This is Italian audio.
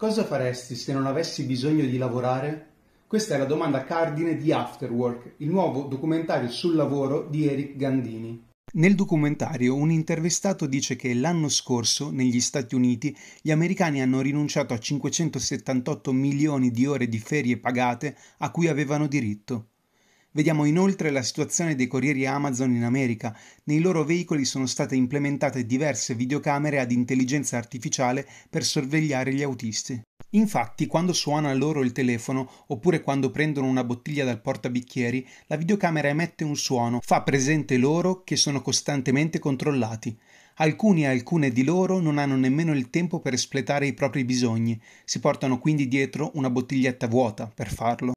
Cosa faresti se non avessi bisogno di lavorare? Questa è la domanda cardine di Afterwork, il nuovo documentario sul lavoro di Eric Gandini. Nel documentario un intervistato dice che l'anno scorso negli Stati Uniti gli americani hanno rinunciato a 578 milioni di ore di ferie pagate a cui avevano diritto. Vediamo inoltre la situazione dei corrieri Amazon in America. Nei loro veicoli sono state implementate diverse videocamere ad intelligenza artificiale per sorvegliare gli autisti. Infatti, quando suona loro il telefono oppure quando prendono una bottiglia dal portabicchieri, la videocamera emette un suono, fa presente loro che sono costantemente controllati. Alcuni e alcune di loro non hanno nemmeno il tempo per espletare i propri bisogni, si portano quindi dietro una bottiglietta vuota per farlo.